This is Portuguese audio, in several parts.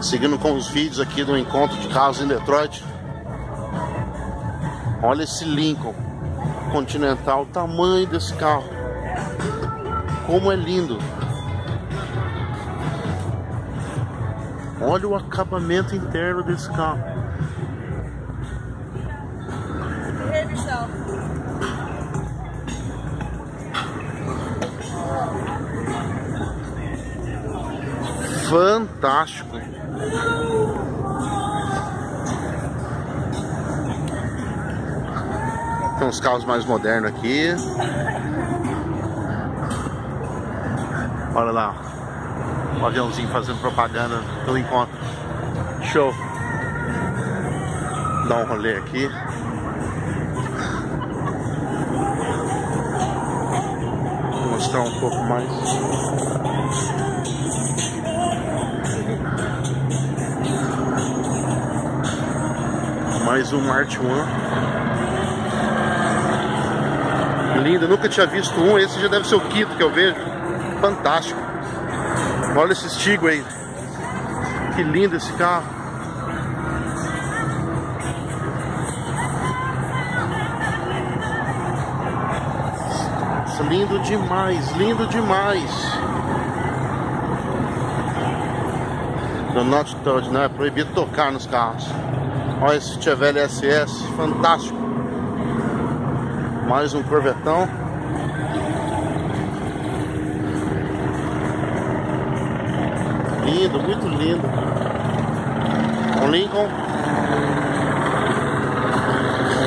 Seguindo com os vídeos aqui do encontro de carros em Detroit. Olha esse Lincoln Continental, o tamanho desse carro. Como é lindo. Olha o acabamento interno desse carro. Fantástico. Tem uns carros mais modernos aqui. Olha lá. O aviãozinho fazendo propaganda do encontro. Show. Dá um rolê aqui. Vou mostrar um pouco mais. Mais um March One. Lindo, nunca tinha visto um. Esse já deve ser o quinto que eu vejo. Fantástico. Olha esse estigo aí. Que lindo esse carro. Lindo demais, lindo demais. Do not touch, não é proibido tocar nos carros. Olha esse Chevelle SS, fantástico. Mais um corvetão. Lindo, muito lindo. Um Lincoln.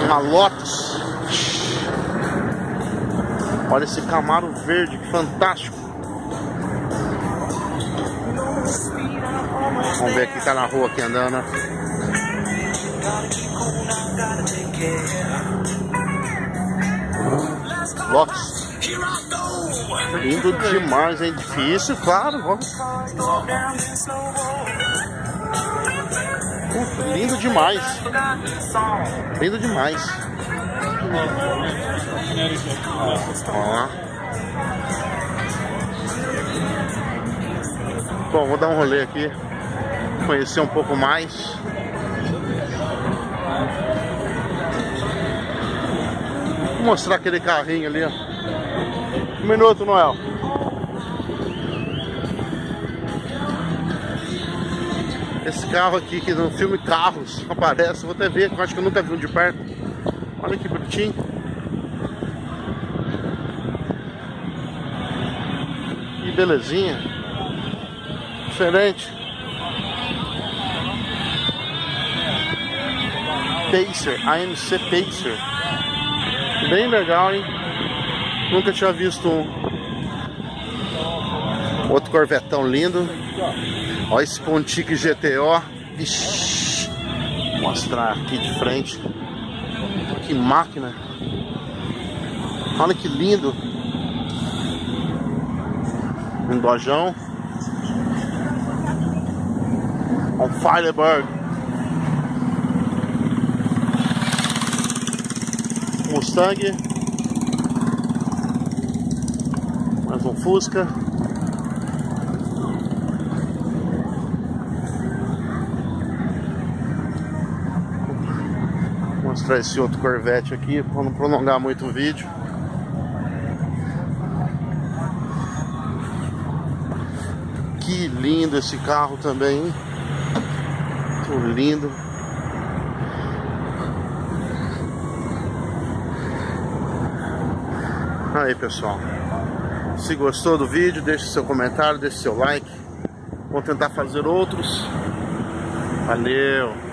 Uma Lotus. Olha esse Camaro verde, fantástico. Vamos ver quem tá na rua aqui andando. Lotus. Lindo demais, hein? Difícil, claro. Vamos. lindo demais. Lindo demais. Ó. Bom, vou dar um rolê aqui. Conhecer um pouco mais. Vou mostrar aquele carrinho ali, ó. Um minuto, Noel. Esse carro aqui, que no filme Carros aparece, vou até ver, que acho que eu nunca vi um de perto. Olha que bonitinho. Que belezinha. Diferente. Pacer, AMC Pacer. Bem legal, hein? Nunca tinha visto um. Outro corvetão lindo. Olha esse Pontic GTO. Ixi. Vou mostrar aqui de frente. Que máquina. Olha que lindo. Um dojão. Um Firebird. Mustang. Mais um Fusca. Vou mostrar esse outro Corvette aqui para não prolongar muito o vídeo. Que lindo esse carro também, Muito lindo. Aí pessoal, se gostou do vídeo, deixe seu comentário, deixe seu like. Vou tentar fazer outros. Valeu!